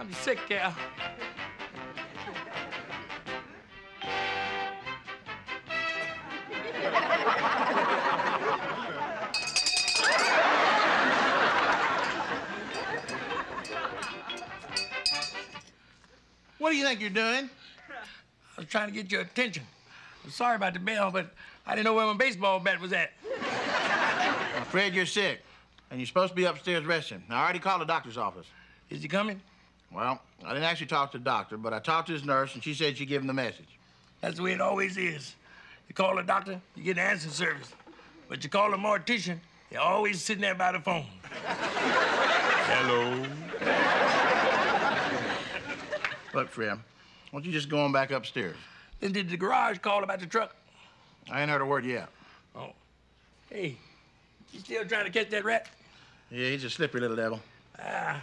I'm sick, Cal. What do you think you're doing? I was trying to get your attention. I'm sorry about the bell, but I didn't know where my baseball bat was at. I'm afraid you're sick, and you're supposed to be upstairs resting. I already called the doctor's office. Is he coming? Well, I didn't actually talk to the doctor, but I talked to his nurse, and she said she'd give him the message. That's the way it always is. You call a doctor, you get an answer service. But you call a mortician, they're always sitting there by the phone. Hello. Look, Fred, why don't you just go on back upstairs? Then did the garage call about the truck? I ain't heard a word yet. Oh. Hey, you still trying to catch that rat? Yeah, he's a slippery little devil. Ah.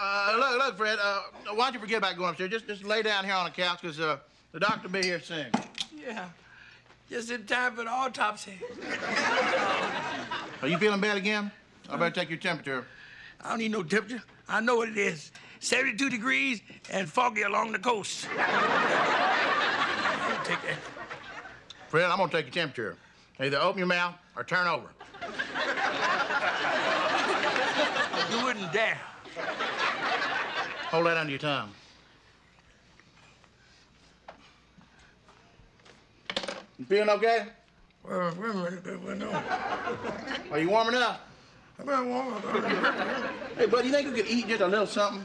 Uh, look, look, Fred, uh, why don't you forget about going upstairs? Just, just lay down here on the couch, because uh, the doctor will be here soon. Yeah. Just in time for the autopsy. Are you feeling bad again? I better take your temperature. I don't need no temperature. I know what it is. 72 degrees and foggy along the coast. Take that. Fred, I'm gonna take your temperature. Either open your mouth or turn over. You wouldn't dare. Hold that under your tongue. You feeling okay? Well, wait a minute. Well, no. Are you warming up? Well, well, Hey, buddy, you think you could eat just a little something?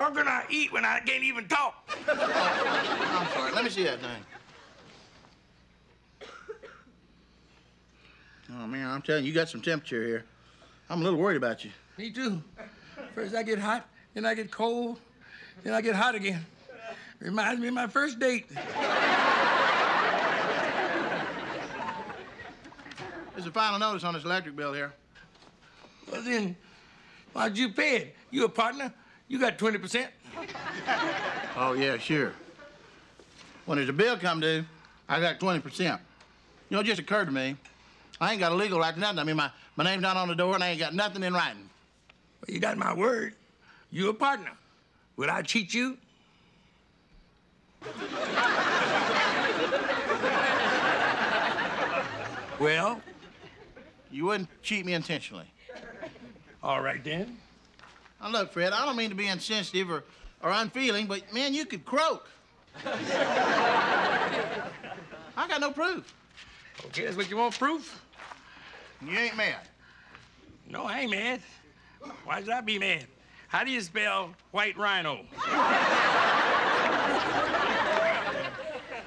How can I eat when I can't even talk? I'm sorry. Let me see that thing. Oh, man, I'm telling you, you got some temperature here. I'm a little worried about you. Me too. First I get hot, then I get cold, then I get hot again. Reminds me of my first date. There's a final notice on this electric bill here. Well, then, why'd you pay it? You a partner? You got 20%. Oh, yeah, sure. When there's a bill come due, I got 20%. You know, it just occurred to me, I ain't got a legal right to nothing. I mean, my, my name's not on the door, and I ain't got nothing in writing. Well, you got my word. You a partner. Would I cheat you? well, You wouldn't cheat me intentionally. all right then. Now, look, Fred, I don't mean to be insensitive or, or unfeeling, but, man, you could croak. I got no proof. Okay, that's what you want proof? You ain't mad. No, I ain't mad. Why should I be mad? How do you spell white rhino?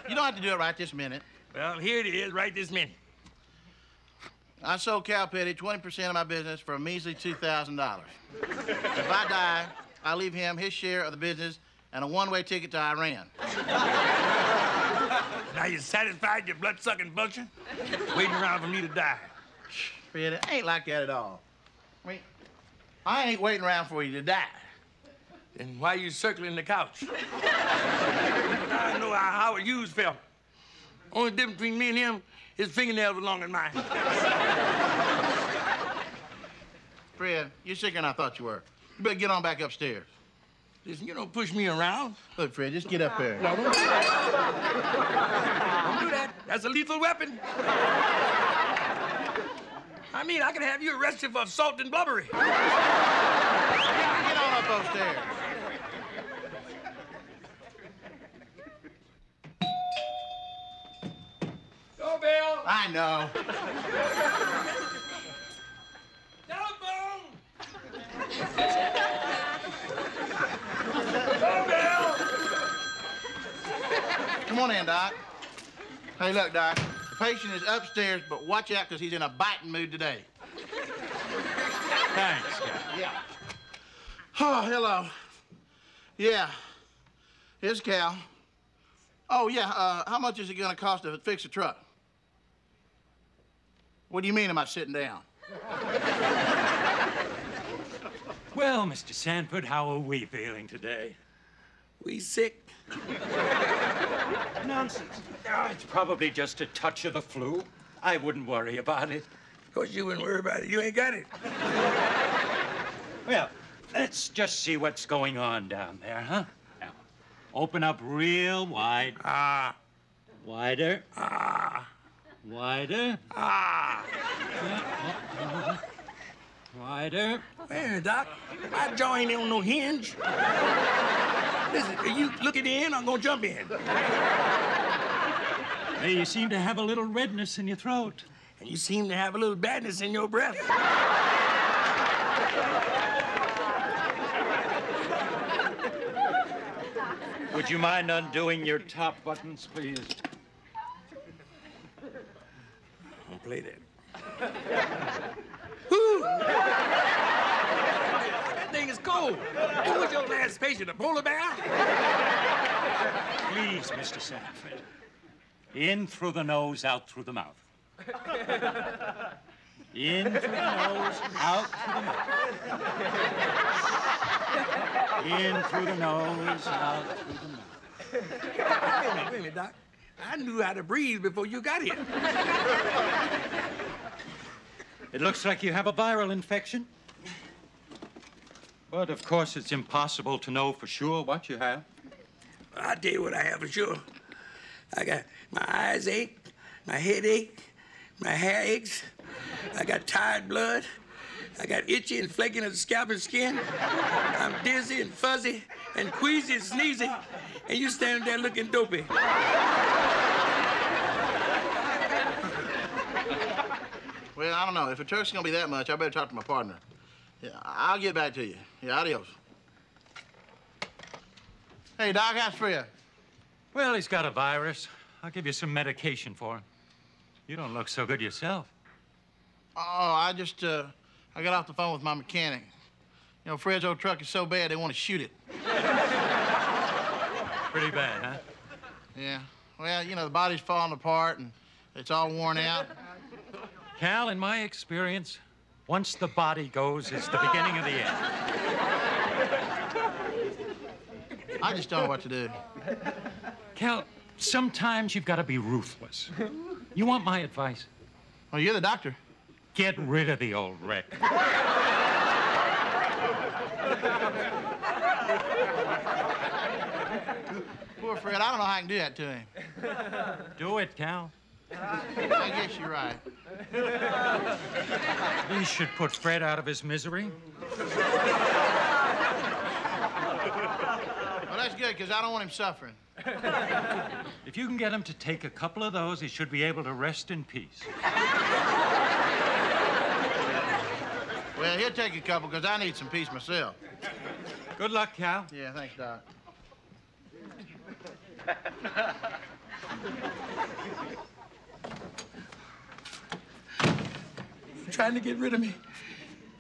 You don't have to do it right this minute. Well, here it is, right this minute. I sold Cal Pettie 20% of my business for a measly $2,000. if I die, I leave him his share of the business and a one-way ticket to Iran. Now you satisfied, you blood-sucking vulture? Waiting around for me to die. Fred, it ain't like that at all. I mean, I ain't waiting around for you to die. Then why you circling the couch? I know how Howard Hughes felt. Only difference between me and him, his fingernails were longer than mine. Fred, you're sicker than I thought you were. You better get on back upstairs. Listen, you don't push me around. Look, Fred, just get up there. No, don't do that. Don't do that. That's a lethal weapon. I mean, I could have you arrested for assault and blubbery. Get on up upstairs. I know. Come on in, Doc. Hey, look, Doc. The patient is upstairs, but watch out because he's in a biting mood today. Thanks. Yeah. Oh, hello. Yeah. Here's Cal. Oh, yeah. Uh, how much is it going to cost to fix a truck? What do you mean, am I sitting down? Well, Mr. Sanford, how are we feeling today? We sick. Nonsense. Oh, it's probably just a touch of the flu. I wouldn't worry about it. Of course, you wouldn't worry about it. You ain't got it. Well, let's just see what's going on down there, huh? Now, open up real wide. Ah, Wider. ah, Wider. ah. Wider. Minute, Doc. My jaw ain't on no hinge. Listen, you look at the end, I'm gonna jump in. Hey, you seem to have a little redness in your throat. And you seem to have a little badness in your breath. Would you mind undoing your top buttons, please? Don't play that. That thing is cold. Who was your last patient, a polar bear? Please, Mr. Sanford. In through the nose, out through the mouth. In through the nose, out through the mouth. In through the nose, out through the mouth. Wait a minute, wait a minute, Doc. I knew how to breathe before you got here. It looks like you have a viral infection. But of course, it's impossible to know for sure what you have. I'll tell you what I have for sure. I got my eyes ache, my head ache, my hair aches. I got tired blood. I got itchy and flaking of the scalp and skin. I'm dizzy and fuzzy and queasy and sneezy. And you standing there looking dopey. Well, I don't know. If the truck's gonna be that much, I better talk to my partner. Yeah, I'll get back to you. Yeah, adios. Hey, Doc, how's Freya? Well, he's got a virus. I'll give you some medication for him. You don't look so good yourself. Oh, I just, uh, I got off the phone with my mechanic. You know, Fred's old truck is so bad they want to shoot it. Pretty bad, huh? Yeah. Well, you know, the body's falling apart and it's all worn out. Cal, in my experience, once the body goes, it's the beginning of the end. I just don't know what to do. Cal, sometimes you've got to be ruthless. You want my advice? Well, you're the doctor. Get rid of the old wreck. Poor Fred, I don't know how I can do that to him. Do it, Cal. I guess you're right. We should put Fred out of his misery. Well, that's good, because I don't want him suffering. If you can get him to take a couple of those, he should be able to rest in peace. Well, he'll take a couple, because I need some peace myself. Good luck, Cal. Yeah, thanks, Doc. Trying to get rid of me.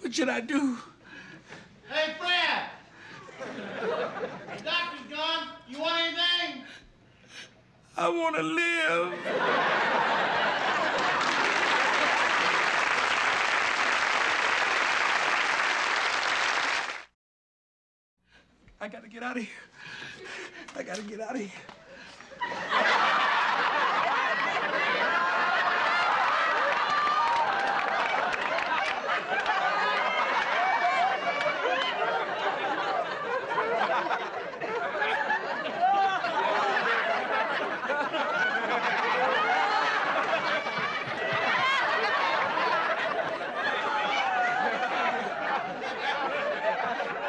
What should I do? Hey, Fred! The doctor's gone. You want anything? I want to live. I gotta get out of here. I gotta get out of here.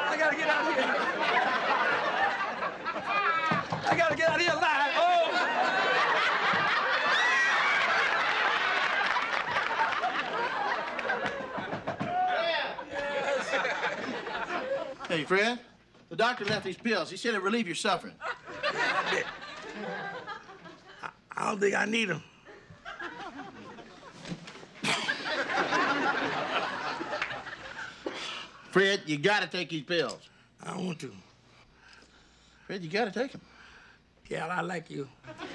I gotta get out of here. I gotta get out of here alive. Oh! Hey, Fred. The doctor left these pills. He said it relieve your suffering. I don't think I need them. Fred, you gotta take these pills. I don't want to. Fred, you gotta take them. Yeah, I like you.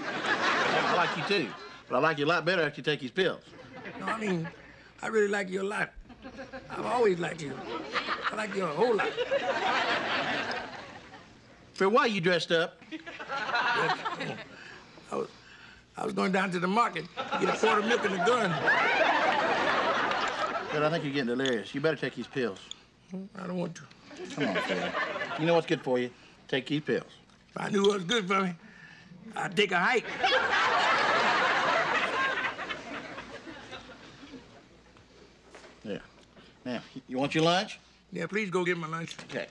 I like you too, but I like you a lot better after you take these pills. No, I mean, I really like you a lot. I've always liked you. I like you a whole lot. Fred, why you dressed up? I was, I was going down to the market to get a quart of milk and a gun. Fred, I think you're getting delirious. You better take these pills. I don't want to. Come on, Fred. You know what's good for you. Take these pills. If I knew what was good for me, I'd take a hike. Yeah. Now, you want your lunch? Yeah, please go get my lunch. Okay.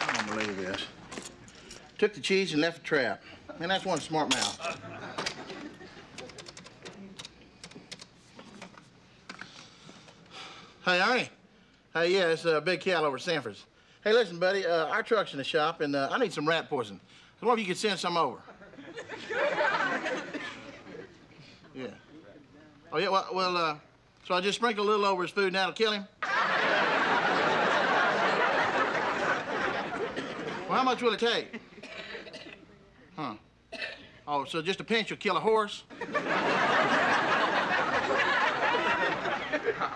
I don't believe this. Took the cheese and left the trap. Man, that's one smart mouth. Hey, Ernie. Hey, yeah, it's uh, Big Cal over Sanford's. Hey, listen, buddy, uh, our truck's in the shop, and uh, I need some rat poison. I wonder if you could send some over. yeah. Oh, yeah, well, well uh, so I just sprinkle a little over his food, and that'll kill him? well, how much will it take? Huh. Oh, so just a pinch will kill a horse?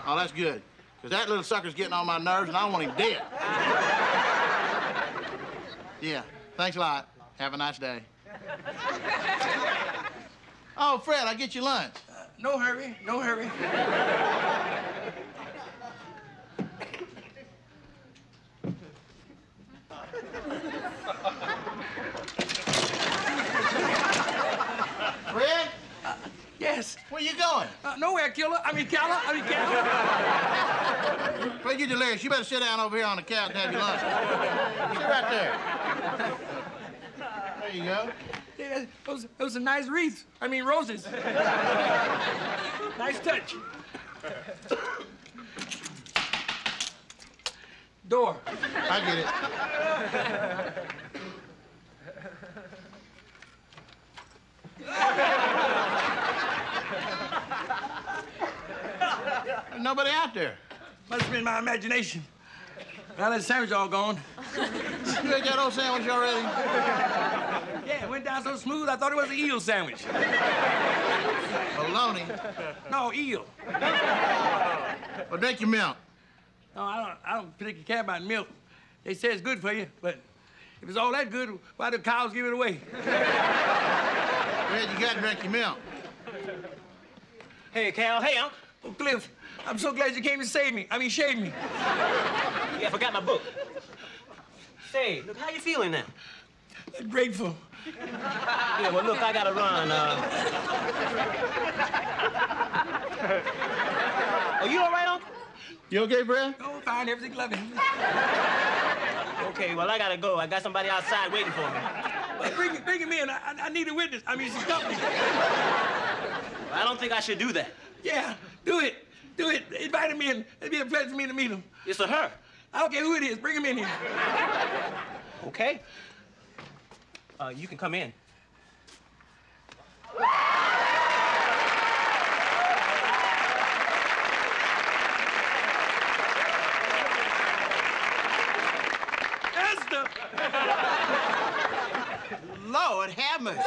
Oh, that's good. Because that little sucker's getting on my nerves, and I don't want him dead. Yeah, thanks a lot. Have a nice day. Oh, Fred, I'll get you lunch. Uh, no hurry, no hurry. Fred, Yes. where you going? Uh, nowhere, killer. I mean, Keller. I mean, Keller. Fred, you delirious. You better sit down over here on the couch and have your lunch. Sit right there. There you go. Yeah, those, those are nice wreaths. I mean, roses. nice touch. Door. I get it. Nobody out there. Must have been my imagination. Now that sandwich all gone. You ate that old sandwich already? Yeah, it went down so smooth, I thought it was an eel sandwich. Baloney. No, eel. Well, drink your milk. No, I don't, I don't particularly care about milk. They say it's good for you, but if it's all that good, why do cows give it away? Fred, you got to drink your milk. Hey, Cal. Hey, Unc. Oh, Cliff, I'm so glad you came to save me. I mean, shave me. Yeah, I forgot my book. Say, look, how you feeling now? Grateful. Yeah, well, look, I gotta run. Uh... oh, you all right, Uncle? You okay, Brad? Oh, fine, everything loving. Okay, well, I gotta go. I got somebody outside waiting for me. Well, bring, him- bring him in. I, I- I need a witness. I mean, some company. I don't think I should do that. Yeah, do it. Do it. Invite him in. It'd be a pleasure for me to meet him. It's a her. I don't care who it is. Bring him in here. Okay. Uh, you can come in. Esther! Lord have mercy.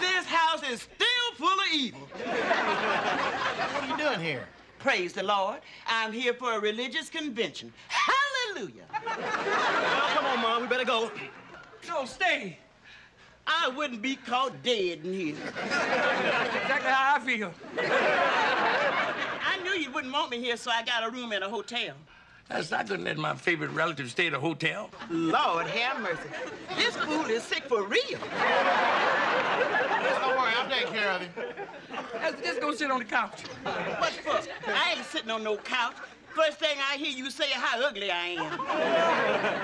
this house is still full of evil. What are you doing here? Praise the Lord. I'm here for a religious convention. Hallelujah. Oh, come on, Mom. We better go. No, stay. I wouldn't be caught dead in here. That's exactly how I feel. I knew you wouldn't want me here, so I got a room at a hotel. That's not gonna let my favorite relative stay at a hotel. Lord have mercy. This fool is sick for real. Don't worry, I'll take care of him. Let's just go sit on the couch. What for? I ain't sitting on no couch. First thing I hear you say is how ugly I am.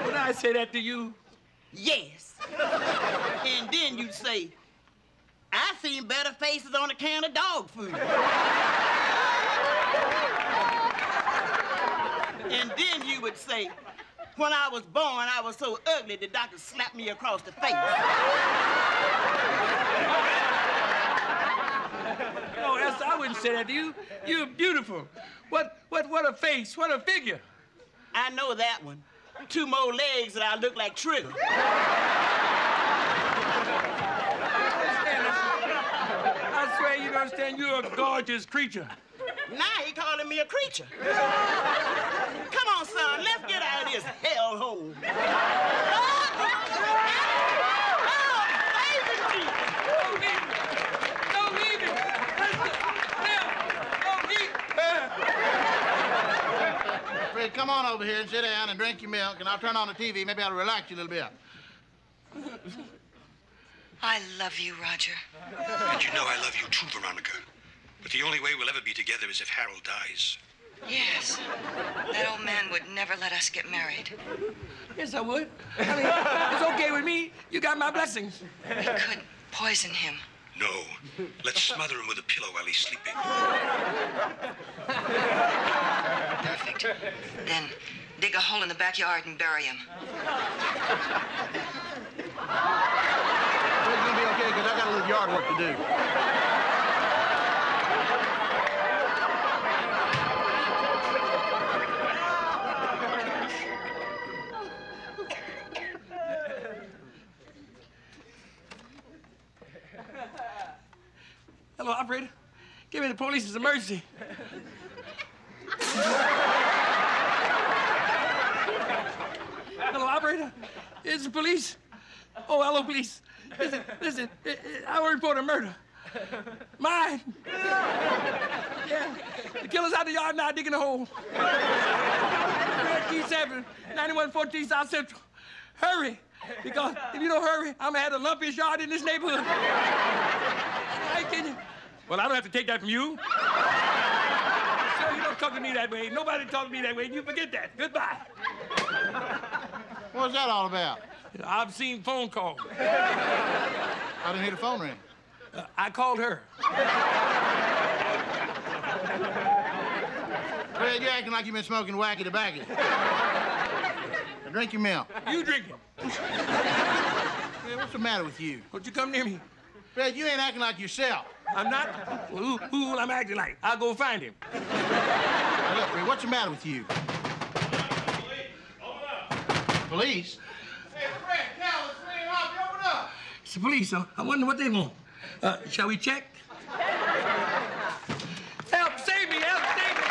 When I say that to you, Yes. and then you'd say, I seen better faces on a can of dog food. and then you would say, when I was born, I was so ugly the doctor slapped me across the face. wouldn't say that to you. You're beautiful. What, what, what a face. What a figure. I know that one. Two more legs and I look like Trigger. I swear you don't understand. You're a gorgeous creature. Now he calling me a creature. Come on, son, let's get out of this hellhole. Don't leave me. Don't leave me. Listen, Don't leave Fred, come on over here and sit down and drink your milk, and I'll turn on the TV. Maybe I'll relax you a little bit. I love you, Roger. And you know I love you too, Veronica. But the only way we'll ever be together is if Harold dies. Yes. That old man would never let us get married. Yes, I would. I mean, it's okay with me. You got my blessings. We could poison him. No. Let's smother him with a pillow while he's sleeping. Perfect. Then dig a hole in the backyard and bury him. Fred's gonna be okay, because I got a little yard work to do. Hello, operator. Give me the police's emergency. hello, operator. It's the police. Oh, hello, police. Listen, listen. Uh, uh, I- I I will report a murder. Mine. Yeah. The killer's out the yard now digging a hole. Key 7, 9114 South Central. Hurry. Because if you don't hurry, I'm gonna have the lumpiest yard in this neighborhood. I can you? Well, I don't have to take that from you. So you don't talk to me that way. Nobody talk to me that way. You forget that. Goodbye. What's that all about? I've seen phone calls. I didn't hear the phone ring. Uh, I called her. Fred, you're acting like you've been smoking wacky tobacco. Now drink your milk. You drinking? Fred, what's the matter with you? Don't you come near me. Fred, you ain't acting like yourself. I'm not. Who, who I'm acting like? I'll go find him. Now, look, Fred, what's the matter with you? Police? Hey, Fred, Cal, it's off. You open up. It's the police. Huh? I wonder what they want. Uh, shall we check? Help! Save me! Help! Save me!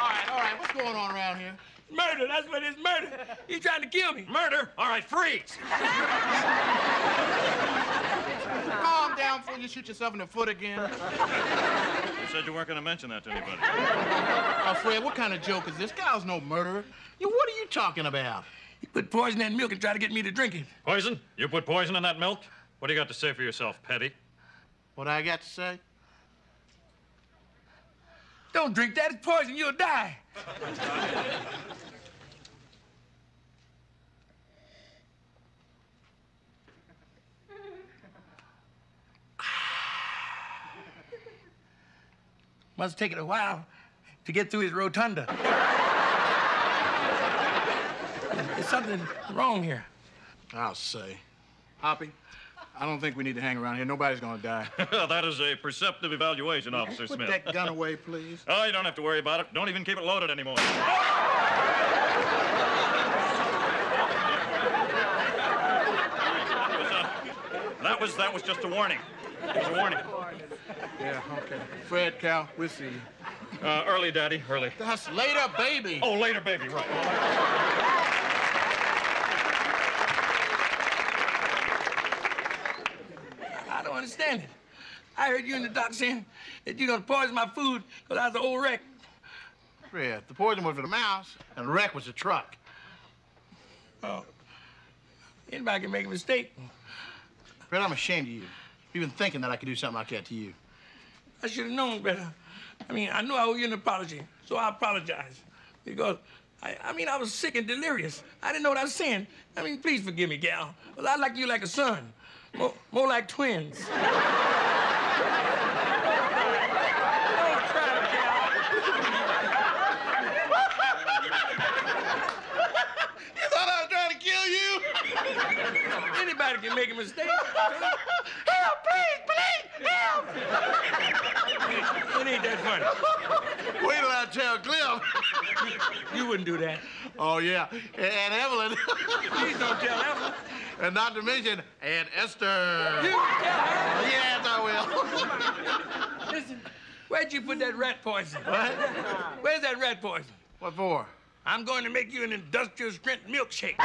All right, all right. What's going on around here? Murder! That's what it is. Murder! He's trying to kill me. Murder? All right, freeze. Calm down before you shoot yourself in the foot again. You said you weren't going to mention that to anybody. Oh, Fred, what kind of joke is this? Cal's no murderer. You, what are you talking about? He put poison in that milk and tried to get me to drink it. Poison? You put poison in that milk? What do you got to say for yourself, Pettie? What I got to say? Don't drink that. It's poison. You'll die. Must have taken a while to get through his rotunda. There's something wrong here. I'll say. Hoppy, I don't think we need to hang around here. Nobody's gonna die. that is a perceptive evaluation, Officer Put Smith. that gun away, please. Oh, you don't have to worry about it. Don't even keep it loaded anymore. Uh, that was, that was just a warning. It was a warning. Yeah, okay. Fred, Cal, we'll see you. Uh, early, Daddy, early. That's later, baby. Oh, later, baby, right. I don't understand it. I heard you in the dock saying that you're gonna poison my food because I was an old wreck. Fred, the poison was for the mouse, and the wreck was the truck. Oh. Anybody can make a mistake. Fred, I'm ashamed of you. Even thinking that I could do something like that to you. I should have known better. I mean, I knew I owe you an apology, so I apologize. Because, I, I mean, I was sick and delirious. I didn't know what I was saying. I mean, please forgive me, Cal. Well, I like you like a son. More, more like twins. Don't try, Cal. You thought I was trying to kill you? Anybody can make a mistake. Help, please, please, help! It ain't that funny. Wait till I tell Cliff. You wouldn't do that. Oh, yeah. And Evelyn. Please don't tell Evelyn. and not to mention Aunt Esther. You tell her. Yes, I will. Listen, where'd you put that rat poison? what? Where's that rat poison? What for? I'm going to make you an industrial strength milkshake.